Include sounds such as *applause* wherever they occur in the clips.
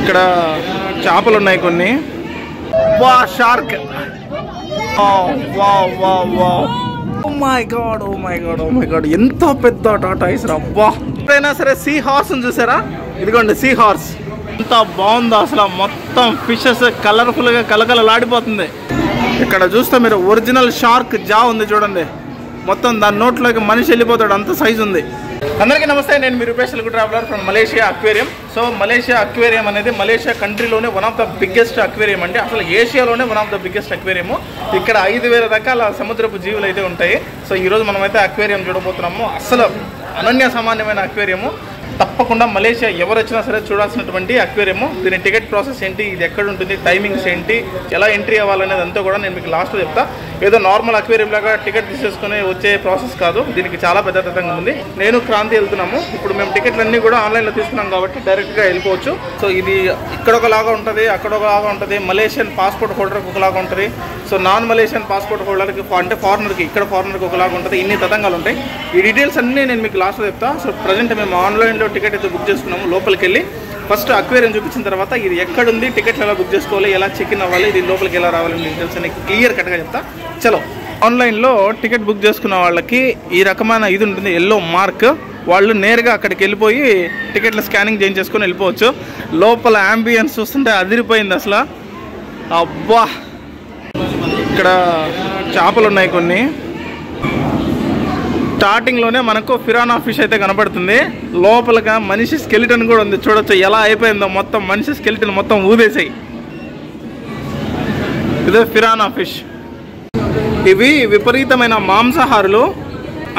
ఇక్కడ చేపలు ఉన్నాయి కొన్ని. Wow shark. Oh my god oh my god oh my god. ఎంత పెద్ద టాటా ఐస్ అబ్బా ఎప్పుడైనా సరే సీ హార్స్ చూసారా? ఇదిగోండి సీ హార్స్. ఎంత బాగుందో అసలు మొత్తం ఫిషెస్ కలర్ఫుల్గా కలకలలాడిపోతుంది ఇక్కడ చూస్తే మీరు ఒరిజినల్ షార్క్ జా ఉంది చూడండి. మొత్తం దాని నోట్లోకి మనిషి వెళ్ళిపోతాడు అంత సైజు ఉంది. అందరికీ నమస్తే నేను మీ Rupesh Telugu traveller from Malaysia aquarium so Malaysia aquarium అనేది Malaysia కంట్రీలోనే one of the biggest aquarium అండి. అసలు ఏషియాలోనే one of the biggest aquarium ఇక్కడ ఐదు వేల రకాల సముద్రపు జీవులు అయితే ఉంటాయి సో ఈరోజు మనమైతే అక్వేరియం చూడబోతున్నాము. అసలు అనన్య సామాన్యమైన అక్వేరియము తప్పకుండా మలేషియా ఎవరు వచ్చినా సరే చూడాల్సినటువంటి అక్వేరియము దీని టికెట్ ప్రాసెస్ ఏంటి ఇది ఎక్కడ ఉంటుంది టైమింగ్స్ ఏంటి ఎలా ఎంట్రీ అవ్వాలనేది అంతా కూడా నేను మీకు లాస్ట్లో చెప్తా. ఏదో నార్మల్ అక్వేరియం లాగా టికెట్ తీసేసుకుని వచ్చే ప్రాసెస్ కాదు దీనికి చాలా పెద్దతంగా ఉంది. నేను క్రాంతి వెళ్తున్నాము. ఇప్పుడు మేము టికెట్లు అన్నీ కూడా ఆన్లైన్లో తీసుకున్నాం కాబట్టి డైరెక్ట్గా వెళ్ళిపోవచ్చు. సో ఇది ఇక్కడ ఒకలాగా ఉంటుంది అక్కడ ఒకలాగా ఉంటుంది మలేషియన్ పాస్పోర్ట్ హోల్డర్కి ఒకలాగా ఉంటుంది. సో నాన్ మలేషియన్ పాస్పోర్ట్ హోల్డర్కి అంటే ఫారినర్కి ఇక్కడ ఫారినర్కి ఒకలాగా ఉంటుంది. ఇన్ని తతంగాలు ఉంటాయి. ఈ డీటెయిల్స్ అన్నీ నేను మీకు లాస్ట్లో చెప్తా. సో ప్రజెంట్ మేము ఆన్లైన్లో టికెట్ అయితే బుక్ చేసుకున్నాము లోపలికి వెళ్ళి ఫస్ట్ అక్వేరియం చూపించిన తర్వాత ఇది ఎక్కడుంది టికెట్లు ఎలా బుక్ చేసుకోవాలి ఎలా చెక్ ఇన్ అవ్వాలి ఇది లోపలికి ఎలా రావాలని డీటెయిల్స్ అని క్లియర్ కట్గా చెప్తా. చలో. ఆన్లైన్లో టికెట్ బుక్ చేసుకున్న వాళ్ళకి ఈ రకమైన ఇది ఉంటుంది ఎల్లో మార్క్ వాళ్ళు నేరుగా అక్కడికి వెళ్ళిపోయి టికెట్ల స్కానింగ్ చేయించేసుకొని వెళ్ళిపోవచ్చు. లోపల అంబియన్స్ చూస్తుంటే అదిరిపోయింది అసలు. అబ్బా! ఇక్కడ చేపలు ఉన్నాయి కొన్ని. స్టార్టింగ్లోనే మనకు ఫిరానా ఫిష్ అయితే కనపడుతుంది లోపలగా మనిషి స్కెలిటన్ కూడా ఉంది. చూడొచ్చు ఎలా అయిపోయిందో. మొత్తం మనిషి స్కెలిటన్ మొత్తం ఊదేసాయి. ఇదే ఫిరానా ఫిష్. ఇవి విపరీతమైన మాంసాహారులు.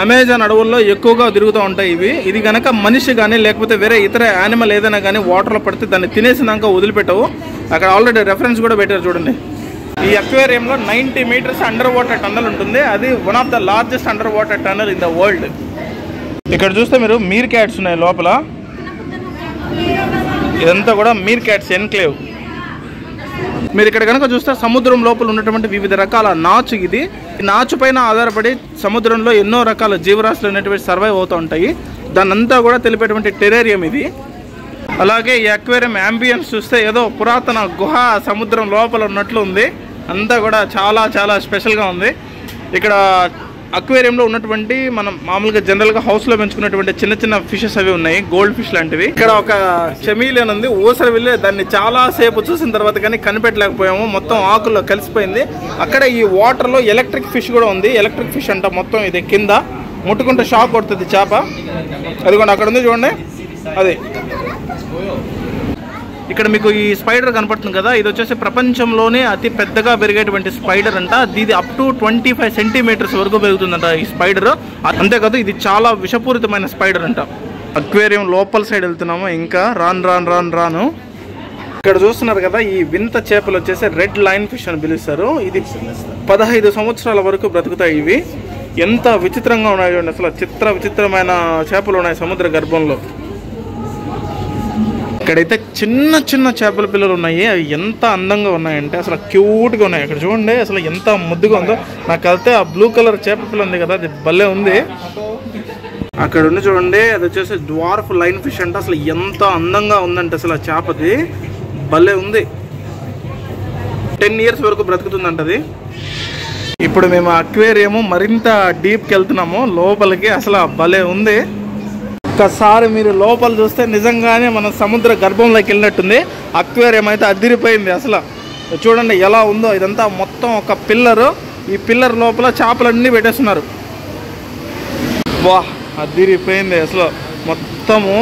అమెజాన్ అడవుల్లో ఎక్కువగా తిరుగుతూ ఉంటాయి ఇవి. ఇది కనుక మనిషి కానీ లేకపోతే వేరే ఇతర యానిమల్ ఏదైనా కానీ వాటర్లో పడితే దాన్ని తినేసినాక వదిలిపెట్టవు. అక్కడ ఆల్రెడీ రెఫరెన్స్ కూడా పెట్టారు చూడండి. ఈ అక్వేరియంలో ninety metres under water tunnel ఉంటుంది. అది one of the largest under water tunnel in the world. ఇక్కడ చూస్తే మీరు మీర్ క్యాట్స్ ఉన్నాయి లోపల. ఇదంతా కూడా మీర్ క్యాట్స్ ఎన్క్లేవ్. మీరు ఇక్కడ కనుక చూస్తే సముద్రం లోపల ఉన్నటువంటి వివిధ రకాల నాచు ఇది. ఈ నాచు పైన ఆధారపడి సముద్రంలో ఎన్నో రకాల జీవరాశులు అనేటువంటి సర్వైవ్ అవుతూ ఉంటాయి. దాన్నంతా కూడా తెలిపేటువంటి టెరేరియం ఇది. అలాగే ఈ అక్వేరియం అంబియన్స్ చూస్తే ఏదో పురాతన గుహ సముద్రం లోపల ఉన్నట్లు ఉంది. అంతా కూడా చాలా చాలా స్పెషల్గా ఉంది. ఇక్కడ అక్వేరియంలో ఉన్నటువంటి మనం మామూలుగా జనరల్గా హౌస్లో పెంచుకున్నటువంటి చిన్న చిన్న ఫిషెస్ అవి ఉన్నాయి. గోల్డ్ ఫిష్ లాంటివి. ఇక్కడ ఒక చెమీలియన్ ఉంది. ఊసర వెళ్ళి దాన్ని చాలా సేపు చూసిన తర్వాత కానీ కనిపెట్టలేకపోయాము. మొత్తం ఆకుల్లో కలిసిపోయింది. అక్కడ ఈ వాటర్లో ఎలక్ట్రిక్ ఫిష్ కూడా ఉంది. ఎలక్ట్రిక్ ఫిష్ అంట మొత్తం ఇది కింద. ముట్టుకుంటే షాక్ కొడుతుంది చేప. అదిగోండి అక్కడ ఉంది చూడండి. అది. ఇక్కడ మీకు ఈ స్పైడర్ కనపడుతుంది కదా ఇది వచ్చేసి ప్రపంచంలోనే అతి పెద్దగా పెరిగేటువంటి స్పైడర్ అంట. ఇది up to twenty five centimetres వరకు పెరుగుతుందంట ఈ స్పైడర్ అంతేకాదు ఇది చాలా విషపూరితమైన స్పైడర్ అంట. అక్వేరియం లోపల సైడ్ వెళ్తున్నాము ఇంకా రాన్ రాన్ రాన్ రాను. ఇక్కడ చూస్తున్నారు కదా ఈ వింత చేపలు వచ్చేసి రెడ్ లైన్ ఫిష్ అని పిలుస్తారు. ఇది పదహైదు సంవత్సరాల వరకు బ్రతుకుతాయి ఇవి. ఎంత విచిత్రంగా ఉన్నాయి చూడండి అసలు చిత్ర విచిత్రమైన చేపలు ఉన్నాయి సముద్ర గర్భంలో. ఇక్కడైతే చిన్న చిన్న చేపల పిల్లలు ఉన్నాయి. అవి ఎంత అందంగా ఉన్నాయంటే అసలు క్యూట్గా ఉన్నాయి. ఇక్కడ చూడండి అసలు ఎంత ముద్దుగా ఉందో. నాకు అయితే ఆ బ్లూ కలర్ చేప పిల్ల ఉంది కదా అది భలే ఉంది. అక్కడ ఉంది చూడండి అది వచ్చేసి డ్వార్ఫ్ లైన్ ఫిష్ అంటే అసలు ఎంత అందంగా ఉందంటే అసలు ఆ చేపది. భలే ఉంది. టెన్ ఇయర్స్ వరకు బ్రతుకుతుందంట అది. ఇప్పుడు మేము అక్వేరియము మరింత డీప్కి వెళ్తున్నాము. లోపలికి అసలు భలే ఉంది. ఒక్కసారి మీరు లోపల చూస్తే నిజంగానే మన సముద్ర గర్భంలోకి వెళ్ళినట్టుంది. అక్వేరియం అయితే అదిరిపోయింది అసలు. చూడండి ఎలా ఉందో ఇదంతా మొత్తం ఒక పిల్లరు. ఈ పిల్లర్ లోపల చేపలన్నీ పెట్టేస్తున్నారు. వా అదిరిపోయింది అసలు. మొత్తము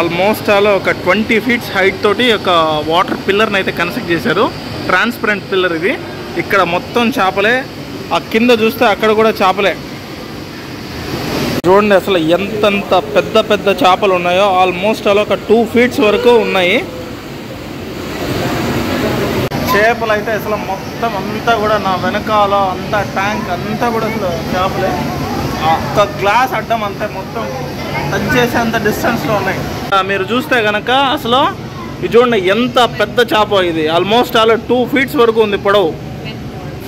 ఆల్మోస్ట్ అలా ఒక ట్వంటీ ఫీట్స్ హైట్ తోటి ఒక వాటర్ పిల్లర్ని అయితే కన్స్ట్రక్ట్ చేశారు. ట్రాన్స్పరెంట్ పిల్లర్ ఇది. ఇక్కడ మొత్తం చేపలే. ఆ కింద చూస్తే అక్కడ కూడా చేపలే. చూడండి అసలు ఎంతంత పెద్ద పెద్ద చేపలు ఉన్నాయో ఆల్మోస్ట్ అలా ఒక టూ ఫీట్స్ వరకు ఉన్నాయి. చేపలు అయితే అసలు మొత్తం అంతా కూడా నా వెనకాల అంతా ట్యాంక్ అంతా కూడా అసలు చేపలే. ఆ గ్లాస్ అడ్డం అంతే మొత్తం టచ్ చేసేంత డిస్టెన్స్లో ఉన్నాయి. మీరు చూస్తే కనుక అసలు ఇది చూడండి ఎంత పెద్ద చేప ఇది. ఆల్మోస్ట్ అలా టూ ఫీట్స్ వరకు ఉంది పొడవు.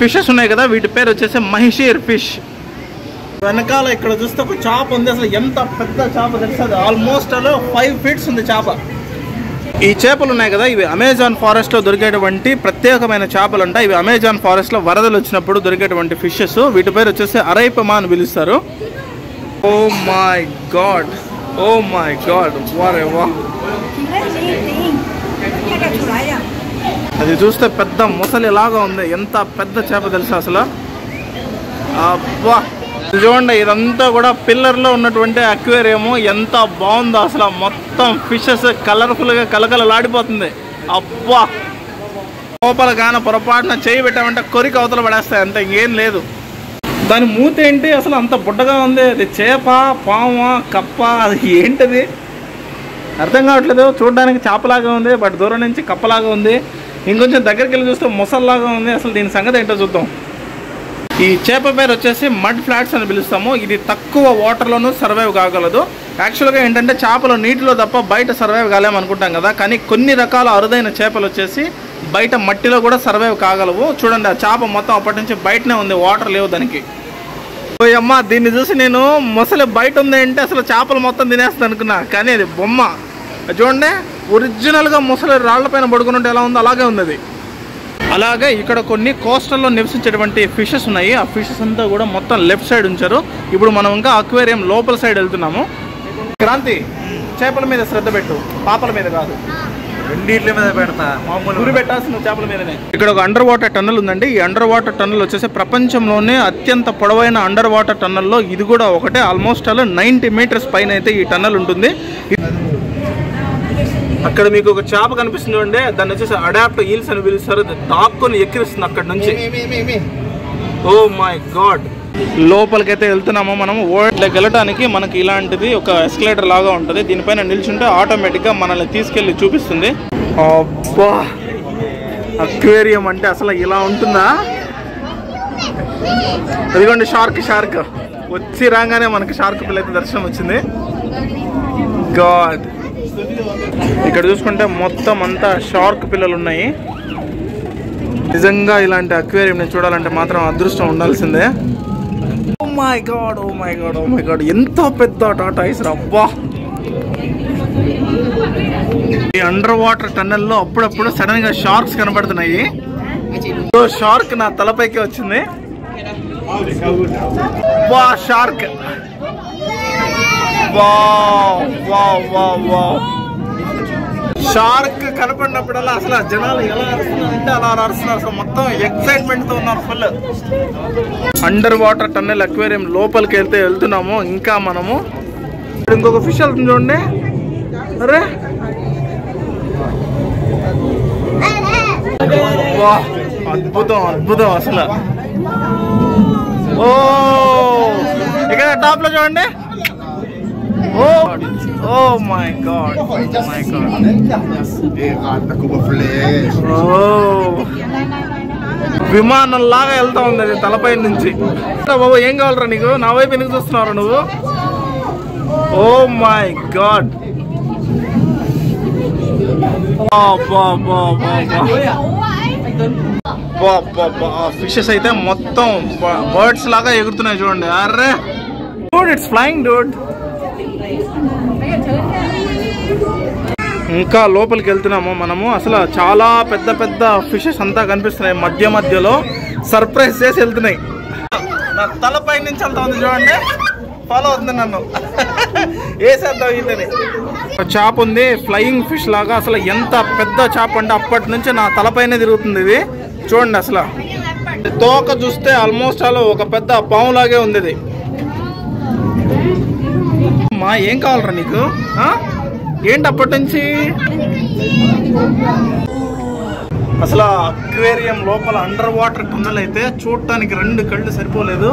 ఫిషెస్ ఉన్నాయి కదా వీటి పేరు వచ్చేసి మహిషీర్ ఫిష్. వెనకాల ఇక్కడ చూస్తే ఒక చేప ఉంది. అసలు ఎంత పెద్ద చేప తెలుస్తుంది ఆల్మోస్ట్ అలా ఫైవ్ ఫీట్స్ ఉంది చేప. ఈ చేపలు ఉన్నాయి కదా ఇవి అమెజాన్ ఫారెస్ట్లో దొరికేటువంటి ప్రత్యేకమైన చేపలు అంట ఇవి అమెజాన్ ఫారెస్ట్లో వరదలు వచ్చినప్పుడు దొరికేటువంటి ఫిషెస్ వీటి పేరు వచ్చేసి అరైపమా అని పిలుస్తారు. Oh my God. Oh my god. వారే వా అది చూస్తే పెద్ద ముసలి లాగా ఉంది. ఎంత పెద్ద చేప తెలుసా అసలు? అబ్బా. చూడండి ఇదంతా కూడా పిల్లర్లో ఉన్నటువంటి అక్వేరియం. ఎంత బాగుందో అసలు మొత్తం ఫిషెస్ కలర్ఫుల్గా కలకలలాడిపోతుంది అబ్బా! లోపల కానీ పొరపాటున చేయి పెట్టామంటే కొరికి అవతల పడేస్తాయి అంత ఇంకేం లేదు. దాని మూత ఏంటి? అసలు అంత బుడ్డగా ఉంది. అది చేప పామ కప్ప అది ఏంటది? అర్థం కావట్లేదు. చూడడానికి చేపలాగా ఉంది బట్ దూరం నుంచి కప్పలాగా ఉంది. ఇంకొంచెం దగ్గరికి వెళ్ళి చూస్తే ముసల్లాగా ఉంది. అసలు దీని సంగతి ఏంటో చూద్దాం. ఈ చేప పేరు వచ్చేసి మడ్ ఫ్లాట్స్ అని పిలుస్తాము. ఇది తక్కువ వాటర్లోనూ సర్వైవ్ కాగలదు. యాక్చువల్గా ఏంటంటే చేపలు నీటిలో తప్ప బయట సర్వైవ్ కాలేమనుకుంటాం కదా. కానీ కొన్ని రకాల అరుదైన చేపలు వచ్చేసి బయట మట్టిలో కూడా సర్వైవ్ కాగలవు. చూడండి ఆ చేప మొత్తం అప్పటి నుంచి బయటనే ఉంది. వాటర్ లేవు దానికి. ఓ అమ్మ దీన్ని చూసి నేను మొసలి బయట ఉంది అంటే అసలు చేపలు మొత్తం తినేస్తాను అనుకున్నా. కానీ అది బొమ్మ. చూడండి ఒరిజినల్గా ముసలి రాళ్ళపైన పడుకుని ఉంటే ఎలా ఉందో అలాగే ఉంది అది. అలాగే ఇక్కడ కొన్ని కోస్టల్లో నివసించేటువంటి ఫిషెస్ ఉన్నాయి. ఆ ఫిషెస్ అంతా కూడా మొత్తం లెఫ్ట్ సైడ్ ఉంచారు. ఇప్పుడు మనం ఇంకా అక్వేరియం లోపల సైడ్ వెళ్తున్నాము. క్రాంతి చేపల మీద శ్రద్ధ పెట్టు. పాపల మీద కాదు. రెండిట్ల మీద పెడతా. గురి పెట్టాల్సిన చేపల మీదనే. ఇక్కడ ఒక అండర్ వాటర్ టన్నల్ ఉందండి. ఈ అండర్ వాటర్ టన్నల్ వచ్చేసి ప్రపంచంలోనే అత్యంత పొడవైన అండర్ వాటర్ టన్నల్లో ఇది కూడా ఒకటే. ఆల్మోస్ట్ అలా నైంటీ మీటర్స్ పైన అయితే ఈ టన్నల్ ఉంటుంది. అక్కడ మీకు ఒక చేప కనిపిస్తుంది చూడండి. దాన్ని వచ్చేసి అడాప్ట్ హీల్స్ అని పిలుస్తారు. దాక్కుని ఎక్కిరిస్తుంది అక్కడ నుంచి. ఓ మై గాడ్ లోపలికైతే వెళ్తున్నాము మనము. ఓట్లోకి వెళ్ళటానికి మనకి ఇలాంటిది ఒక ఎస్కలేటర్ లాగా ఉంటుంది. దీనిపైన నిల్చుంటే ఆటోమేటిక్గా మనల్ని తీసుకెళ్ళి చూపిస్తుంది. అబ్బా! అక్వేరియం అంటే అసలు ఇలా ఉంటుందా? అదిగోండి షార్క్ షార్క్ వచ్చి రాగానే మనకి షార్క్ పిల్ల అయితే దర్శనం వచ్చింది. గాడ్ ఇక్కడ చూసుకుంటే మొత్తం అంతా షార్క్ పిల్లలు ఉన్నాయి. నిజంగా ఇలాంటి అక్వేరియం చూడాలంటే మాత్రం అదృష్టం ఉండాల్సిందే. ఓ my god oh my god oh my god ఎంత పెద్ద టాటా ఐస్ అబ్బా. ఈ అండర్ వాటర్ టన్నెల్లో అప్పుడప్పుడు సడన్గా షార్క్స్ కనబడుతున్నాయి. సో షార్క్ నా తలపైకి వచ్చింది. Wow shark wow wow wow wow. Shark కనపడినప్పుడల్లా అసలు ఆ జనాలు ఎలా అరుస్తున్నారు అంటే అలా అరుస్తున్నారు. అసలు మొత్తం ఎక్సైట్మెంట్తో ఉన్నారు full. Under water tunnel aquarium లోపలికి వెళ్తే వెళ్తున్నాము ఇంకా మనము. ఇంకొక ఫిష్ వెళ్తుంది చూడండి. అరే. వా అద్భుతం అద్భుతం అసలు. ఓ ఇక్కడ టాప్లో చూడండి oh oh my god my god Errata como flash. Oh విమానం లాగా వెళ్తా ఉంది అది తలపై నుంచి రా బాబు ఏం కావాలరా నీకు నా వైపు ఎందుకు చూస్తున్నావు నువ్వు ఓ మై గాడ్ ఫిషెస్ అయితే మొత్తం బర్డ్స్ లాగా ఎగురుతున్నాయి చూడండి అర్రే డూడ్ ఇట్స్ ఫ్లయింగ్ డూడ్ ఇంకా లోపలికి వెళ్తున్నాము మనము. అసలు చాలా పెద్ద పెద్ద ఫిషెస్ అంతా కనిపిస్తున్నాయి. మధ్య మధ్యలో సర్ప్రైజ్ చేసి వెళ్తున్నాయి. నా తలపై నుంచి వెళ్తా ఉంది చూడండి. ఫాలో అవుతుంది నన్ను. వేసేద్దాం ఈతని చేప ఉంది. ఫ్లయింగ్ ఫిష్ లాగా. అసలు ఎంత పెద్ద చేప అంటే అప్పటి నుంచి నా తలపైనే తిరుగుతుంది ఇది. చూడండి అసలు. తోక చూస్తే ఆల్మోస్ట్ అలా ఒక పెద్ద పాము లాగే ఉంది ఇది. మా ఏం కావాలరా నీకు? ఏంటి అప్పటి నుంచి? అసలు అక్వేరియం లోపల అండర్ వాటర్ టన్నల్ అయితే చూడటానికి రెండు కళ్ళు సరిపోలేదు.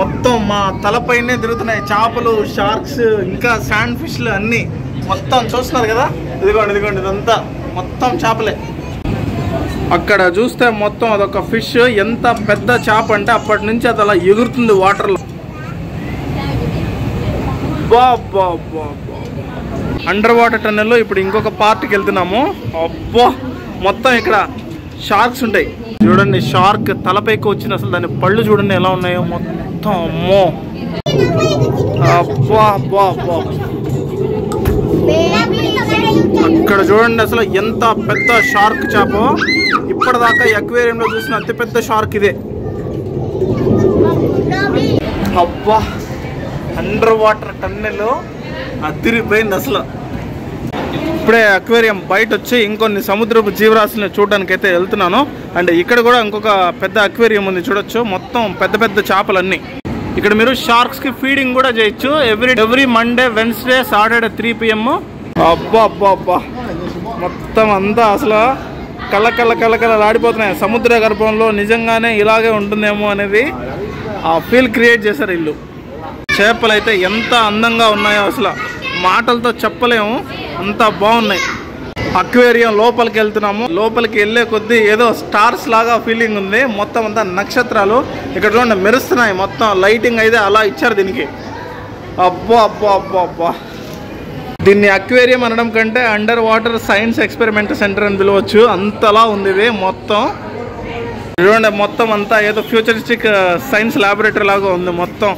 మొత్తం మా తలపైనే తిరుగుతున్నాయి చేపలు షార్క్స్ ఇంకా శాండ్ ఫిష్లు అన్నీ. మొత్తం చూస్తున్నారు కదా? ఇదిగోండి ఇదిగోండి ఇదంతా మొత్తం చేపలే. అక్కడ చూస్తే మొత్తం అదొక ఫిష్ ఎంత పెద్ద చేప అంటే అప్పటి నుంచి అది అలా ఎగురుతుంది వాటర్లో బా అండర్ వాటర్ టన్నెల్లో ఇప్పుడు ఇంకొక పార్ట్కి వెళ్తున్నాము. అబ్బా మొత్తం ఇక్కడ షార్క్స్ ఉంటాయి. చూడండి షార్క్ తలపైకి వచ్చిన అసలు దాని పళ్ళు చూడండి ఎలా ఉన్నాయో మొత్తం. అమ్మో. అబ్బా అబ్బా అబ్బా అక్కడ చూడండి అసలు ఎంత పెద్ద షార్క్ చేపో. ఇప్పటిదాకా ఎక్వేరియంలో చూసిన అతిపెద్ద షార్క్ ఇదే. అబ్బా. అండర్ వాటర్ టన్నెల్ అదిరిపోయింది అసలు. ఇప్పుడే అక్వేరియం బయట వచ్చి ఇంకొన్ని సముద్రపు జీవరాశులను చూడడానికి అయితే వెళ్తున్నాను. అండ్ ఇక్కడ కూడా ఇంకొక పెద్ద అక్వేరియం ఉంది చూడొచ్చు. మొత్తం పెద్ద పెద్ద చేపలన్నీ. ఇక్కడ మీరు షార్క్స్కి ఫీడింగ్ కూడా చేయొచ్చు. Every every Monday Wednesday Saturday three PM అబ్బా అబ్బా అబ్బా మొత్తం అంతా అసలు కళ్ళ కళ్ళ కళ్ళ కళ్ళ ఆడిపోతున్నాయి సముద్ర గర్భంలో నిజంగానే ఇలాగే ఉంటుందేమో అనేది ఆ ఫీల్ క్రియేట్ చేశారు ఇల్లు. చేపలు అయితే ఎంత అందంగా ఉన్నాయో అసలు. మాటలతో చెప్పలేము. అంత బాగున్నాయి. అక్వేరియం లోపలికి వెళ్తున్నాము. లోపలికి వెళ్ళే కొద్దీ ఏదో స్టార్స్ లాగా ఫీలింగ్ ఉంది. మొత్తం అంతా నక్షత్రాలు ఇక్కడ చూడండి మెరుస్తున్నాయి. మొత్తం లైటింగ్ అయితే అలా ఇచ్చారు దీనికి. అబ్బా అబ్బా అబ్బా అబ్బా. దీన్ని అక్వేరియం అనడం కంటే under water science experiment centre అని పిలవచ్చు. అంతలా ఉంది ఇది మొత్తం. చూడండి మొత్తం అంతా ఏదో ఫ్యూచరిస్టిక్ సైన్స్ ల్యాబొరేటరీ లాగా ఉంది మొత్తం.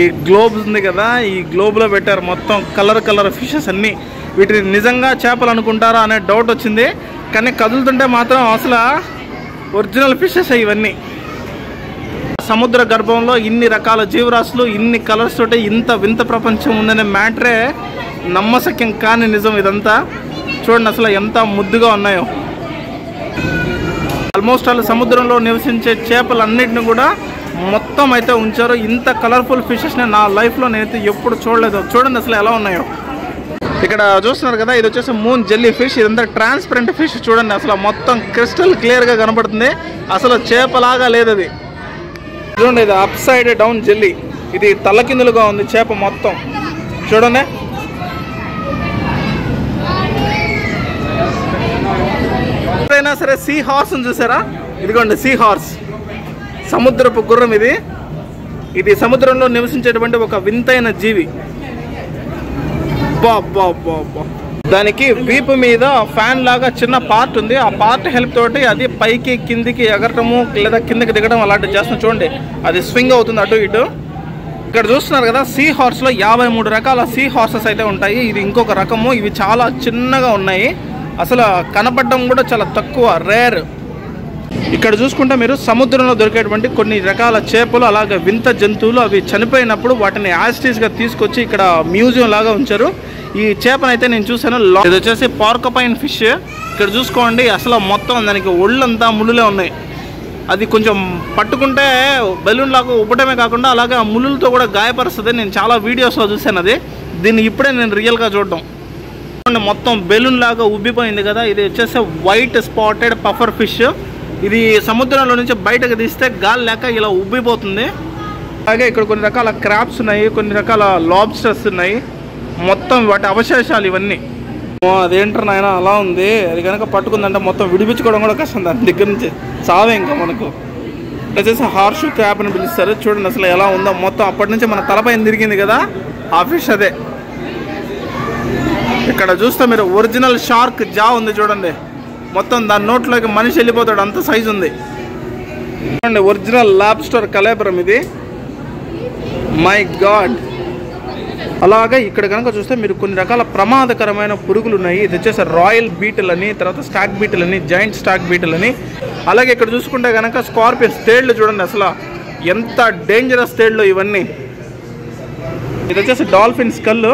ఈ గ్లోబ్ ఉంది కదా ఈ గ్లోబ్లో పెట్టారు మొత్తం కలర్ కలర్ ఫిషెస్ అన్నీ. వీటిని నిజంగా చేపలు అనుకుంటారా అనే డౌట్ వచ్చింది. కానీ కదులుతుంటే మాత్రం అసలు ఒరిజినల్ ఫిషెస్ ఇవన్నీ. సముద్ర గర్భంలో ఇన్ని రకాల జీవరాశులు ఇన్ని కలర్స్ తోటి ఇంత వింత ప్రపంచం ఉందనే మ్యాటరే నమ్మశక్యం కాని నిజం ఇదంతా. చూడండి అసలు ఎంత ముద్దుగా ఉన్నాయో. ఆల్మోస్ట్ అలా సముద్రంలో నివసించే చేపలన్నిటిని కూడా మొత్తం అయితే ఉంచారు. ఇంత కలర్ఫుల్ ఫిషెస్ని నా లైఫ్లో నేనైతే ఎప్పుడు చూడలేదు. చూడండి అసలు ఎలా ఉన్నాయో. ఇక్కడ చూస్తున్నారు కదా ఇది వచ్చేసి మూన్ జెల్లీ ఫిష్ ఇదంతా ట్రాన్స్పరెంట్ ఫిష్ చూడండి అసలు. మొత్తం క్రిస్టల్ క్లియర్గా కనబడుతుంది అసలు చేపలాగా లేదు అది. చూడండి ఇది అప్ సైడ్ డౌన్ జెల్లీ ఇది తలకిందులుగా ఉంది చేప మొత్తం. చూడండి. ఎప్పుడైనా సరే సీ హార్స్ చూసారా? ఇదిగోండి సీ హార్స్ సముద్రపు గుర్రం ఇది. ఇది సముద్రంలో నివసించేటువంటి ఒక వింతైన జీవి. దానికి వీపు మీద ఫ్యాన్ లాగా చిన్న పార్ట్ ఉంది. ఆ పార్ట్ హెల్ప్ తోటి అది పైకి కిందికి ఎగరటము లేదా కిందకి దిగడం అలాంటివి చేస్తాం చూడండి అది స్వింగ్ అవుతుంది అటు ఇటు. ఇక్కడ చూస్తున్నారు కదా సీ హార్స్లో యాభై మూడు రకాల సీ హార్సెస్ అయితే ఉంటాయి. ఇది ఇంకొక రకము. ఇవి చాలా చిన్నగా ఉన్నాయి. అసలు కనపడడం కూడా చాలా తక్కువ రేర్. ఇక్కడ చూసుకుంటే మీరు సముద్రంలో దొరికేటువంటి కొన్ని రకాల చేపలు అలాగే వింత జంతువులు అవి చనిపోయినప్పుడు వాటిని యాస్టీస్గా తీసుకొచ్చి ఇక్కడ మ్యూజియం లాగా ఉంచారు. ఈ చేపనైతే నేను చూసాను లా- ఇది వచ్చేసి పార్కపైన్ ఫిష్. ఇక్కడ చూసుకోండి అసలు మొత్తం దానికి ఒళ్ళంతా ముళ్ళులే ఉన్నాయి. అది కొంచెం పట్టుకుంటే బెలూన్ లాగా ఉబ్బటమే కాకుండా అలాగే ఆ ముళ్ళులతో కూడా గాయపరుస్తుంది. నేను చాలా వీడియోస్లో చూశాను అది. దీన్ని ఇప్పుడే నేను రియల్గా చూడడం. చూడండి, మొత్తం బెలూన్ లాగా ఉబ్బిపోయింది కదా. ఇది వచ్చేసి వైట్ స్పాటెడ్ పఫర్ ఫిష్ ఇది సముద్రంలో నుంచి బయటకు తీస్తే గాలి లేక ఇలా ఉబ్బిపోతుంది. అలాగే ఇక్కడ కొన్ని రకాల క్రాప్స్ ఉన్నాయి కొన్ని రకాల లాబ్స్టర్స్ ఉన్నాయి. మొత్తం వాటి అవశేషాలు ఇవన్నీ. అదేంటారు నాయన అలా ఉంది. అది కనుక పట్టుకుందంటే మొత్తం విడిపించుకోవడం కూడా కష్టం దాని దగ్గర నుంచి. చావే ఇంకా మనకు. వచ్చేసి హార్షు క్రాప్ అని పిలుస్తారు. చూడండి అసలు ఎలా ఉందో. మొత్తం అప్పటి నుంచి మన తలపైన తిరిగింది కదా ఆ ఫిష్ అదే. ఇక్కడ చూస్తే మీరు ఒరిజినల్ షార్క్ జా ఉంది చూడండి. మొత్తం దాని నోట్లోకి మనిషి వెళ్ళిపోతాడు అంత సైజు ఉంది. చూడండి ఒరిజినల్ లాబ్స్టర్ కలేబరం ఇది. మై గాడ్ అలాగే ఇక్కడ కనుక చూస్తే మీరు కొన్ని రకాల ప్రమాదకరమైన పురుగులు ఉన్నాయి. ఇది వచ్చేసి రాయల్ బీటిల్ అని తర్వాత స్టాక్ బీటిల్ అని జాయింట్ స్టాక్ బీటిల్ అని. అలాగే ఇక్కడ చూసుకుంటే కనుక స్కార్పియన్స్ తేళ్ళు చూడండి అసలు. ఎంత డేంజరస్ తేళ్ళు ఇవన్నీ. ఇది వచ్చేసి డాల్ఫిన్ స్కల్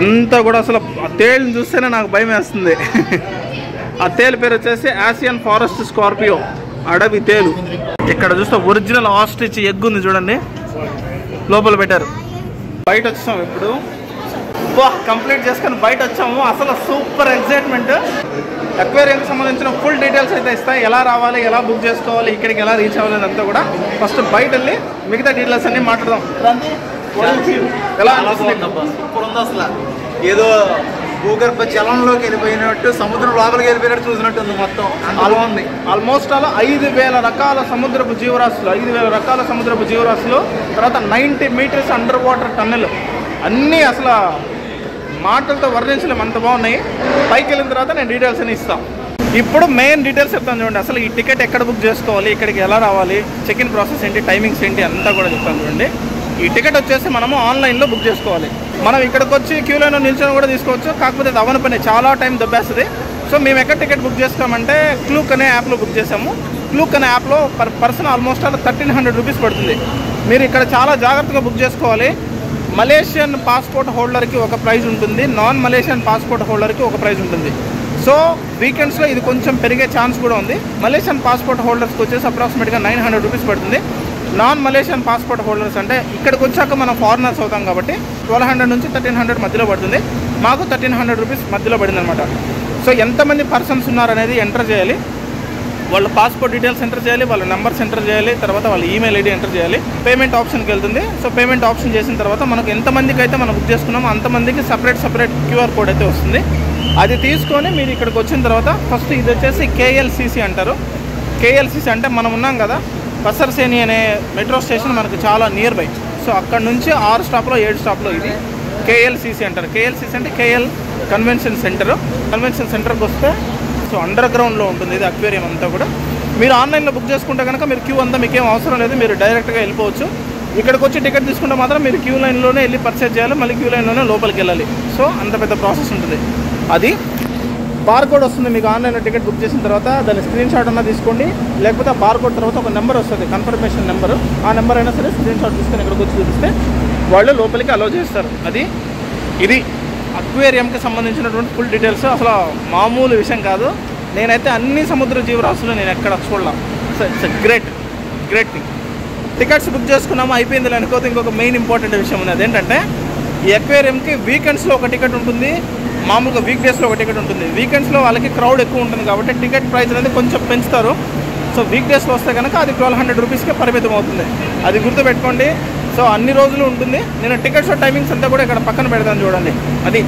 ఎంత కూడా అసలు తేళ్ళని చూస్తేనే నాకు భయం వేస్తుంది. *laughs* ఆ తేలు పేరు వచ్చేసి ఆసియన్ ఫారెస్ట్ స్కార్పియో అడవి తేలు. ఇక్కడ చూస్తే ఒరిజినల్ ఆస్ట్రిచ్ ఎగ్ ఉంది చూడండి. లోపల పెట్టారు. బయట వచ్చాం ఇప్పుడు. బా కంప్లీట్ చేసుకొని బయట వచ్చాము. అసలు సూపర్ ఎగ్జైట్మెంట్. అక్వేరియంకి సంబంధించిన ఫుల్ డీటెయిల్స్ అయితే ఇస్తాయి. ఎలా రావాలి ఎలా బుక్ చేసుకోవాలి ఇక్కడికి ఎలా రీచ్ అవ్వాలి అంతా కూడా ఫస్ట్ బయట వెళ్ళి మిగతా డీటెయిల్స్ అన్ని మాట్లాడదాం. రండి. ఎలా సూపర్ ఉంది అసలు. ఏదో భూగర్భ జలంలోకి వెళ్ళిపోయినట్టు సముద్రం లోపలికి వెళ్ళిపోయినట్టు చూసినట్టు ఉంది మొత్తం. అలా ఉంది. ఆల్మోస్ట్ అలా ఐదు వేల రకాల సముద్రపు జీవరాశులు ఐదు వేల రకాల సముద్రపు జీవరాశులు తర్వాత ninety metres under water tunnel. అన్నీ అసలు మాటలతో వర్ణించలేము అంత బాగున్నాయి. పైకి వెళ్ళిన తర్వాత నేను డీటెయిల్స్ అని ఇస్తాను ఇప్పుడు మెయిన్ డీటెయిల్స్ చెప్తాను చూడండి. అసలు ఈ టికెట్ ఎక్కడ బుక్ చేసుకోవాలి ఇక్కడికి ఎలా రావాలి చెక్ ఇన్ ప్రాసెస్ ఏంటి టైమింగ్స్ ఏంటి అంతా కూడా చెప్తాను చూడండి. ఈ టికెట్ వచ్చేసి మనము ఆన్లైన్లో బుక్ చేసుకోవాలి. మనం ఇక్కడికి వచ్చి క్యూ నిల్చొని కూడా తీసుకోవచ్చు. కాకపోతే అది అవన పని చాలా టైం దెబ్బేస్తుంది. సో మేము ఎక్కడ టికెట్ బుక్ చేస్తామంటే క్లూక్ అనే యాప్లో బుక్ చేసాము క్లూక్ అనే యాప్లో పర్ పర్సన్ ఆల్మోస్ట్ అలా థర్టీన్ హండ్రెడ్ రూపీస్ పడుతుంది. మీరు ఇక్కడ చాలా జాగ్రత్తగా బుక్ చేసుకోవాలి. మలేషియన్ పాస్పోర్ట్ హోల్డర్కి ఒక ప్రైజ్ ఉంటుంది. నాన్ మలేషియన్ పాస్పోర్ట్ హోల్డర్కి ఒక ప్రైజ్ ఉంటుంది. సో వీకెండ్స్లో ఇది కొంచెం పెరిగే ఛాన్స్ కూడా ఉంది. మలేషియన్ పాస్పోర్ట్ హోల్డర్స్కి వచ్చేసి అప్రాక్సిమేట్గా నైన్ హండ్రెడ్ రూపీస్ పడుతుంది. నాన్ మలేషియన్ పాస్పోర్ట్ హోల్డర్స్ అంటే ఇక్కడికి వచ్చాక మనం ఫారినర్స్ అవుతాం కాబట్టి ట్వెల్వ్ హండ్రెడ్ నుంచి థర్టీన్ హండ్రెడ్ మధ్యలో పడుతుంది. మాకు థర్టీన్ హండ్రెడ్ రూపీస్ మధ్యలో పడింది అనమాట సో ఎంతమంది పర్సన్స్ ఉన్నారనేది ఎంటర్ చేయాలి. వాళ్ళ పాస్పోర్ట్ డీటెయిల్స్ ఎంటర్ చేయాలి వాళ్ళ నెంబర్స్ ఎంటర్ చేయాలి తర్వాత వాళ్ళ ఈమెయిల్ ఐడి ఎంటర్ చేయాలి. పేమెంట్ ఆప్షన్కి వెళ్తుంది. సో పేమెంట్ ఆప్షన్ చేసిన తర్వాత మనకు ఎంతమందికి అయితే మనం బుక్ చేసుకున్నామో అంతమందికి సపరేట్ సపరేట్ క్యూఆర్ కోడ్ అయితే వస్తుంది. అది తీసుకొని మీరు ఇక్కడికి వచ్చిన తర్వాత ఫస్ట్ ఇది వచ్చేసి కేఎల్సిసి అంటారు. కేఎల్సిసి అంటే మనం ఉన్నాం కదా పసర్సేని అనే మెట్రో స్టేషన్ మనకు చాలా నియర్ బై సో అక్కడ నుంచి ఆరు స్టాప్లో ఏడు స్టాప్లో ఇది కేఎల్సిసి అంటారు కేఎల్సిసి అంటే కేఎల్ కన్వెన్షన్ సెంటర్ కన్వెన్షన్ సెంటర్కి వస్తే సో అండర్ గ్రౌండ్లో ఉంటుంది ఇది అక్వేరియం అంతా కూడా. మీరు ఆన్లైన్లో బుక్ చేసుకుంటే కనుక మీరు క్యూ అంతా మీకేం అవసరం లేదు మీరు డైరెక్ట్గా వెళ్ళిపోవచ్చు. ఇక్కడికి వచ్చి టికెట్ తీసుకుంటే మాత్రం మీరు క్యూ లైన్లోనే వెళ్ళి పర్చేజ్ చేయాలి మళ్ళీ క్యూ లైన్లోనే లోపలికి వెళ్ళాలి. సో అంత పెద్ద ప్రాసెస్ ఉంటుంది. అది బార్కోడ్ వస్తుంది మీకు ఆన్లైన్లో టికెట్ బుక్ చేసిన తర్వాత దాని స్క్రీన్ షాట్ అన్నా తీసుకోండి. లేకపోతే ఆ బార్కోడ్ తర్వాత ఒక నెంబర్ వస్తుంది కన్ఫర్మేషన్ నెంబర్. ఆ నెంబర్ అయినా సరే స్క్రీన్ షాట్ తీసుకొని ఇక్కడికి వచ్చి చూపిస్తే వాళ్ళు లోపలికి అలో చేస్తారు. అది ఇది అక్వేరియంకి సంబంధించినటువంటి ఫుల్ డీటెయిల్స్. అసలు మామూలు విషయం కాదు. నేనైతే అన్ని సముద్ర జీవరాశులు నేను ఎక్కడ చూడలా. So it's great great thing tickets book చేసుకున్నాము అయిపోయింది. అనుకోతే ఇంకొక మెయిన్ ఇంపార్టెంట్ విషయం ఉంది అదేంటంటే ఈ అక్వేరియంకి వీకెండ్స్లో ఒక టికెట్ ఉంటుంది. మామూలుగా వీక్ డేస్లో ఒక టికెట్ ఉంటుంది. వీకెండ్స్లో వాళ్ళకి క్రౌడ్ ఎక్కువ ఉంటుంది కాబట్టి టికెట్ ప్రైస్ అనేది కొంచెం పెంచుతారు. సో వీక్ డేస్లో వస్తే కనుక అది ట్వెల్వ్ హండ్రెడ్ రూపీస్కే పరిమితం అవుతుంది. అది గుర్తుపెట్టుకోండి. సో అన్ని రోజులు ఉంటుంది. నేను టికెట్స్ టైమింగ్స్ అంతా కూడా ఇక్కడ పక్కన పెడతాను చూడండి. అది